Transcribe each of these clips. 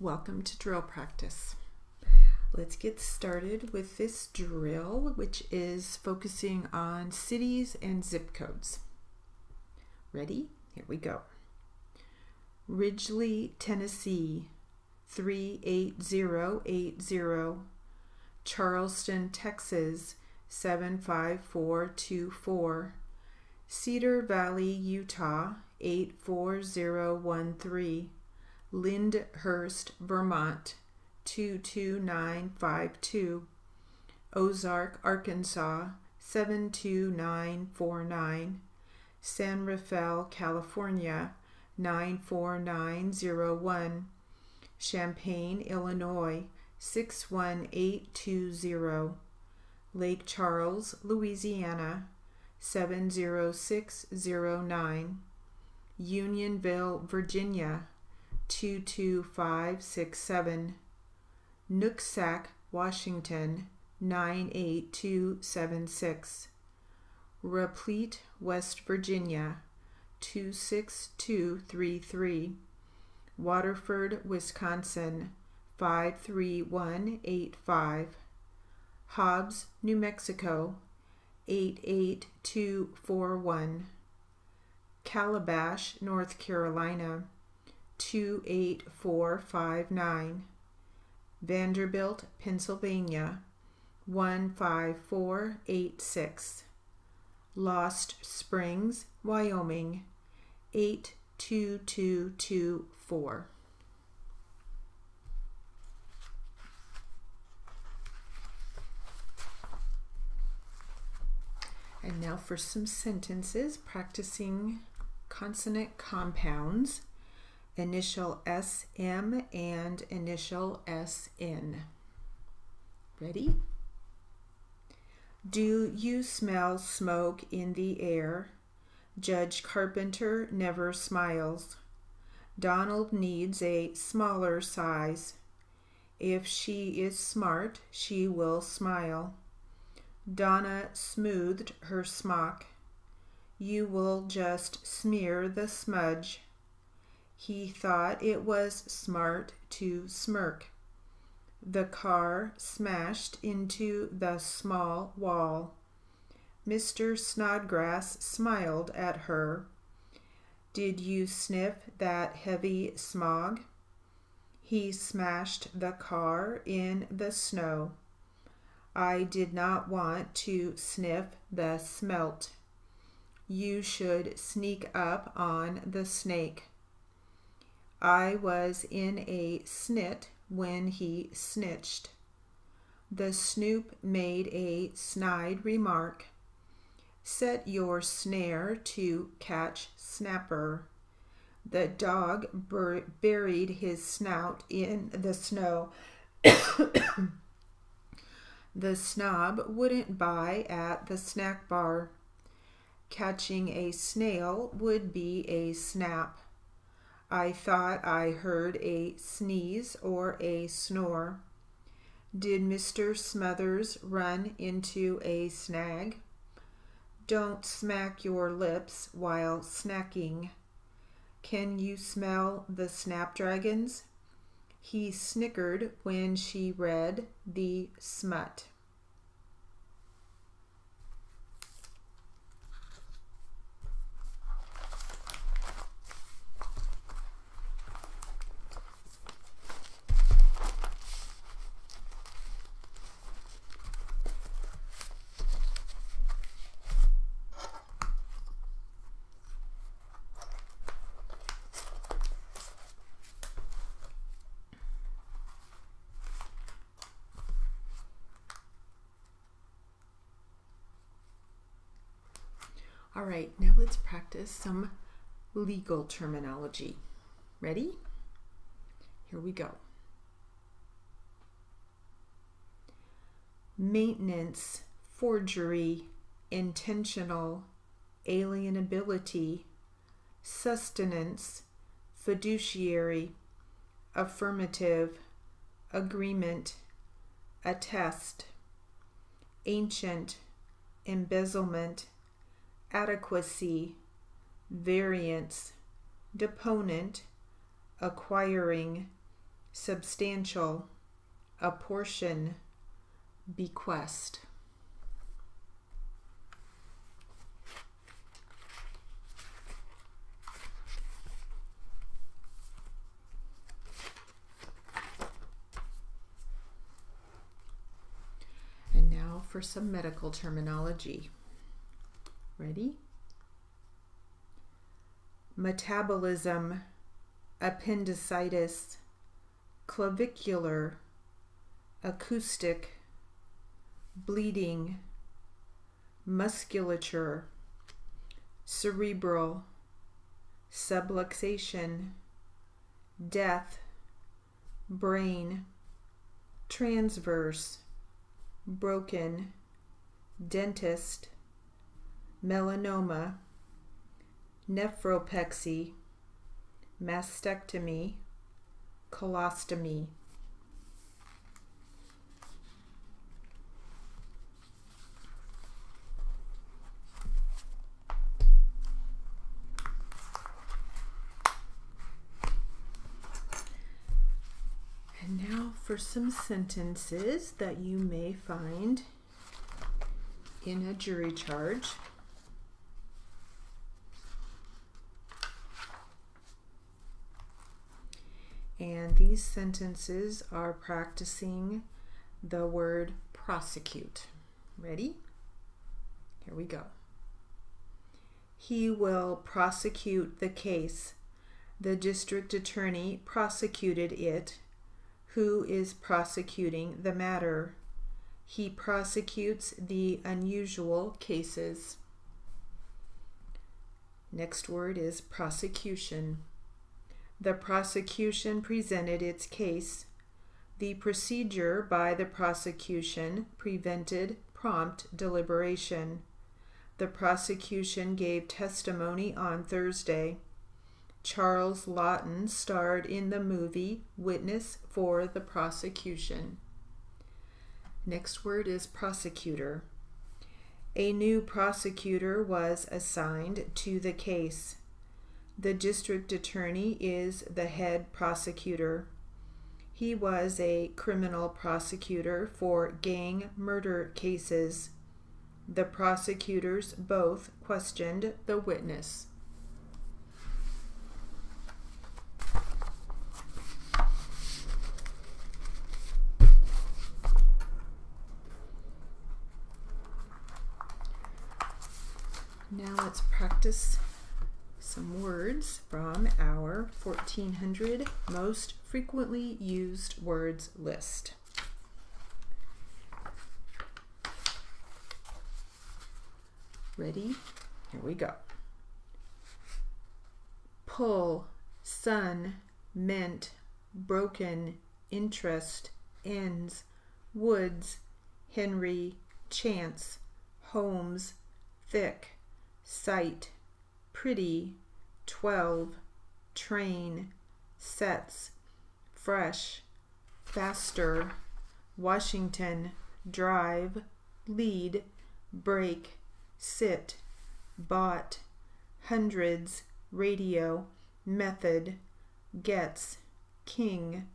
Welcome to drill practice. Let's get started with this drill, which is focusing on cities and zip codes. Ready? Here we go. Ridgely, Tennessee, 38080. Charleston, Texas, 75424. Cedar Valley, Utah, 84013. Lyndhurst, Vermont, 22952. Ozark, Arkansas, 72949. San Rafael, California, 94901. Champaign, Illinois, 61820. Lake Charles, Louisiana, 70609. Unionville, Virginia, 22567. Nooksack, Washington, 98276. Replete, West Virginia, 26233. Waterford, Wisconsin, 53185. Hobbs, New Mexico, 88241. Calabash, North Carolina, 28459. Vanderbilt, Pennsylvania, 15486. Lost Springs, Wyoming, 82224. And now for some sentences practicing consonant compounds, initial SM and initial SN. Ready? Do you smell smoke in the air? Judge Carpenter never smiles. Donald needs a smaller size. If she is smart, she will smile. Donna smoothed her smock. You will just smear the smudge. He thought it was smart to smirk. The car smashed into the small wall. Mr. Snodgrass smiled at her. Did you sniff that heavy smog? He smashed the car in the snow. I did not want to sniff the smelt. You should sneak up on the snake. I was in a snit when he snitched. The snoop made a snide remark. Set your snare to catch snapper. The dog bur- buried his snout in the snow. the snob wouldn't buy at the snack bar. Catching a snail would be a snap. I thought I heard a sneeze or a snore. Did Mr. Smothers run into a snag? Don't smack your lips while snacking. Can you smell the snapdragons? He snickered when she read the smut. All right, now let's practice some legal terminology. Ready? Here we go. Maintenance, forgery, intentional, alienability, sustenance, fiduciary, affirmative, agreement, attest, ancient, embezzlement, adequacy, variance, deponent, acquiring, substantial, apportion, bequest. And now for some medical terminology. Ready? Metabolism, appendicitis, clavicular, acoustic, bleeding, musculature, cerebral, subluxation, death, brain, transverse, broken, dentist, melanoma, nephropexy, mastectomy, colostomy. And now for some sentences that you may find in a jury charge. And these sentences are practicing the word prosecute. Ready? Here we go. He will prosecute the case. The district attorney prosecuted it. Who is prosecuting the matter? He prosecutes the unusual cases. Next word is prosecution. The prosecution presented its case. The procedure by the prosecution prevented prompt deliberation. The prosecution gave testimony on Thursday. Charles Laughton starred in the movie Witness for the Prosecution. Next word is prosecutor. A new prosecutor was assigned to the case. The district attorney is the head prosecutor. He was a criminal prosecutor for gang murder cases. The prosecutors both questioned the witness. Now let's practice some words from our 1400 most frequently used words list. Ready? Here we go. Pull, sun, meant, broken, interest, ends, woods, Henry, chance, homes, thick, sight, pretty, 12, train, sets, fresh, faster, Washington, drive, lead, break, sit, bought, hundreds, radio, method, gets, king,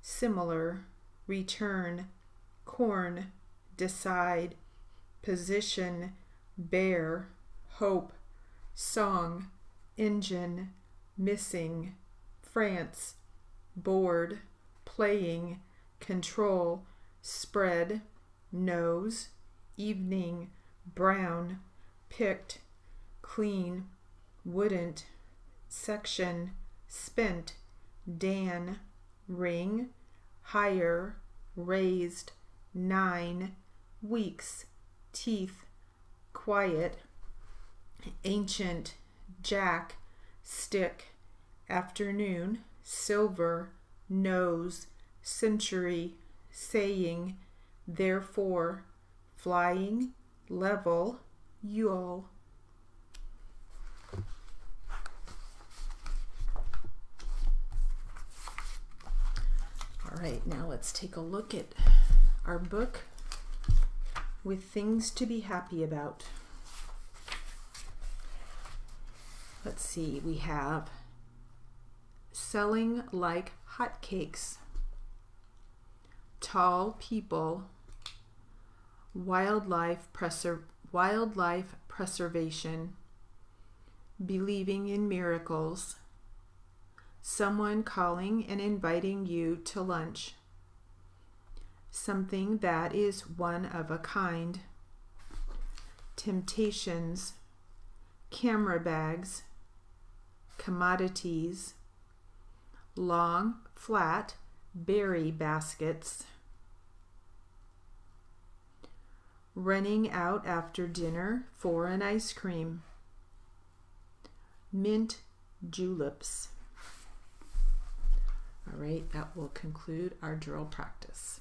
similar, return, corn, decide, position, bear, hope, song, engine, missing, France, board, playing, control, spread, nose, evening, brown, picked, clean, wouldn't, section, spent, Dan, ring, higher, raised, nine, weeks, teeth, quiet, ancient, jack, stick, afternoon, silver, nose, century, saying, therefore, flying, level, Yule. All right, now let's take a look at our book with things to be happy about. Let's see, we have selling like hotcakes. tall people, wildlife, preser- wildlife preservation, believing in miracles, someone calling and inviting you to lunch, something that is one of a kind, temptations, camera bags, commodities, long, flat berry baskets, running out after dinner for an ice cream, mint juleps. All right, that will conclude our drill practice.